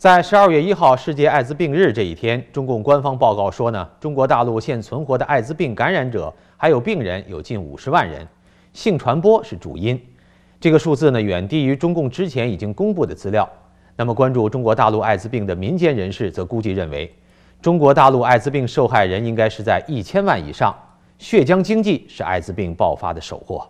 在十二月一号世界艾滋病日这一天，中共官方报告说呢，中国大陆现存活的艾滋病感染者还有病人有近五十万人，性传播是主因。这个数字呢，远低于中共之前已经公布的资料。那么，关注中国大陆艾滋病的民间人士则估计认为，中国大陆艾滋病受害人应该是在一千万以上。血浆经济是艾滋病爆发的首祸。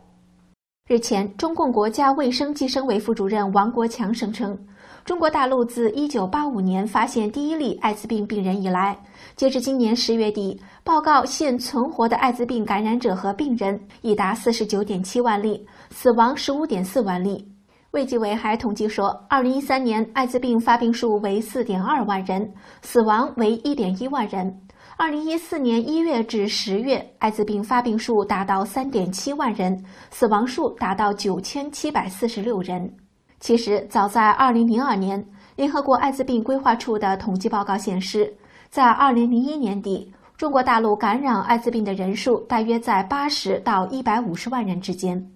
日前，中共国家卫生计生委副主任王国强声称，中国大陆自1985年发现第一例艾滋病病人以来，截至今年十月底，报告现存活的艾滋病感染者和病人已达49.7万例，死亡15.4万例。卫计委还统计说，2013年艾滋病发病数为4.2万人，死亡为1.1万人。二零一四年一月至十月，艾滋病发病数达到三点七万人，死亡数达到九千七百四十六人。其实，早在二零零二年，联合国艾滋病规划处的统计报告显示，在二零零一年底，中国大陆感染艾滋病的人数大约在八十到一百五十万人之间。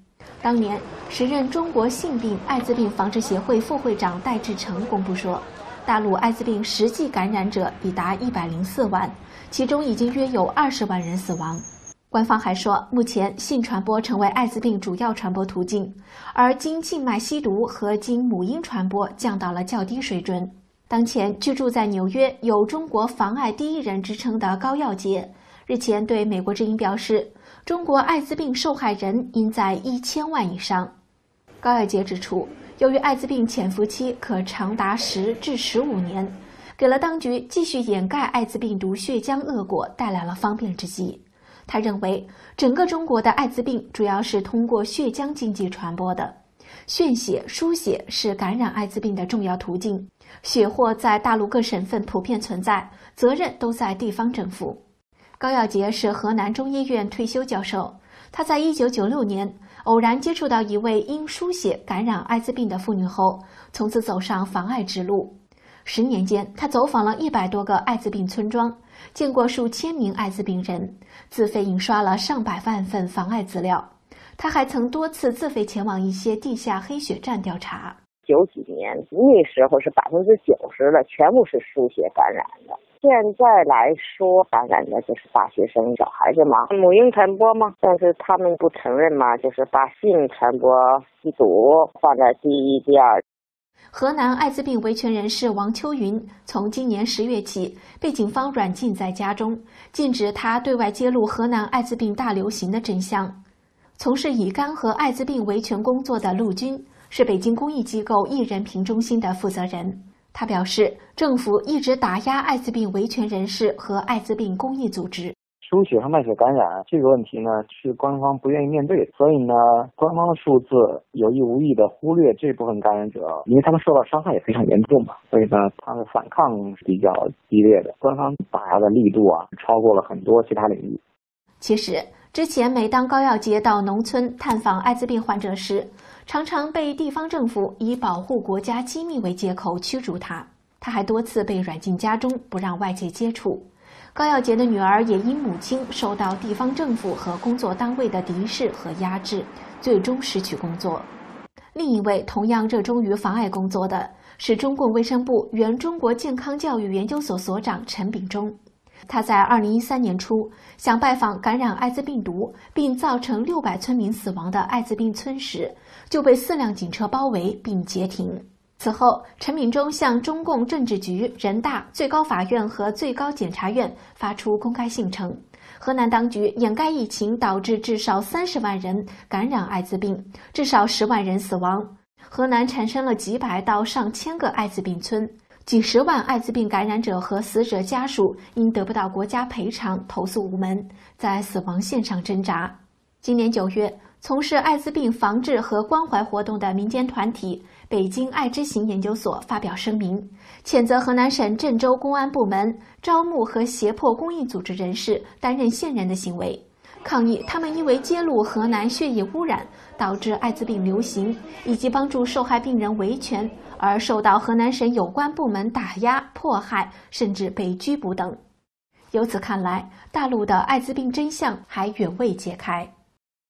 当年，时任中国性病艾滋病防治协会副会长戴志成公布说，大陆艾滋病实际感染者已达一百零四万。其中已经约有二十万人死亡。官方还说，目前性传播成为艾滋病主要传播途径，而经静脉吸毒和经母婴传播降到了较低水准。当前居住在纽约、有“中国防艾第一人”之称的高耀杰，日前对美国之音表示，中国艾滋病受害人应在一千万以上。高耀杰指出，由于艾滋病潜伏期可长达十至十五年。给了当局继续掩盖艾滋病毒血浆恶果带来了方便之机。他认为，整个中国的艾滋病主要是通过血浆经济传播的，献血输血是感染艾滋病的重要途径。血祸在大陆各省份普遍存在，责任都在地方政府。高耀杰是河南中医院退休教授，他在一九九六年偶然接触到一位因输血感染艾滋病的妇女后，从此走上防艾之路。十年间，他走访了一百多个艾滋病村庄，见过数千名艾滋病人，自费印刷了上百万份防艾资料。他还曾多次自费前往一些地下黑血站调查。九几年那时候是百分之九十的全部是输血感染的，现在来说感染的就是大学生、小孩子嘛，母婴传播嘛，但是他们不承认嘛，就是把性传播、吸毒放在第一、第二。河南艾滋病维权人士王秋云从今年十月起被警方软禁在家中，禁止他对外揭露河南艾滋病大流行的真相。从事乙肝和艾滋病维权工作的陆军是北京公益机构艺人评中心的负责人，他表示，政府一直打压艾滋病维权人士和艾滋病公益组织。输血和卖血感染这个问题呢，是官方不愿意面对，所以呢，官方的数字有意无意的忽略这部分感染者，因为他们受到伤害也非常严重嘛，所以呢，他的反抗是比较激烈的，官方打压的力度啊，超过了很多其他领域。其实，之前每当高耀杰到农村探访艾滋病患者时，常常被地方政府以保护国家机密为借口驱逐他，他还多次被软禁家中，不让外界接触。高耀杰的女儿也因母亲受到地方政府和工作单位的敌视和压制，最终失去工作。另一位同样热衷于防艾工作的是中共卫生部原中国健康教育研究所所长陈秉忠。他在2013年初想拜访感染艾滋病毒并造成600村民死亡的艾滋病村时，就被四辆警车包围并截停。此后，陈敏忠向中共政治局、人大、最高法院和最高检察院发出公开信称，河南当局掩盖疫情，导致至少三十万人感染艾滋病，至少十万人死亡。河南产生了几百到上千个艾滋病村，几十万艾滋病感染者和死者家属因得不到国家赔偿，投诉无门，在死亡线上挣扎。今年九月，从事艾滋病防治和关怀活动的民间团体。北京爱之行研究所发表声明，谴责河南省郑州公安部门招募和胁迫公益组织人士担任线人的行为，抗议他们因为揭露河南血液污染导致艾滋病流行，以及帮助受害病人维权而受到河南省有关部门打压、迫害，甚至被拘捕等。由此看来，大陆的艾滋病真相还远未揭开。